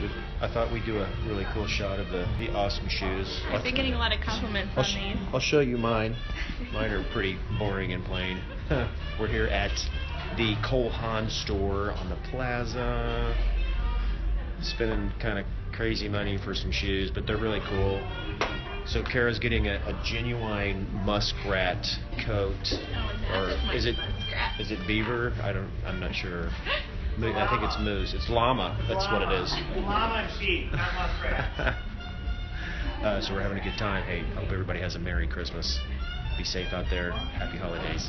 we, I thought we'd do a really cool shot of the, the awesome shoes. I've been getting a lot of compliments I'll, on these. I'll show you mine. Mine are pretty boring and plain. We're here at the Cole Haan store on the plaza. Spending kind of crazy money for some shoes, but they're really cool. So Kara's getting a, a genuine muskrat coat, Oh, or that's is it muskrat. is it beaver? I don't. I'm not sure. Mo- I think it's moose. It's llama. That's what it is. Llama and sheep, not muskrat. uh, so we're having a good time. Hey, hope everybody has a Merry Christmas. Be safe out there. Happy holidays.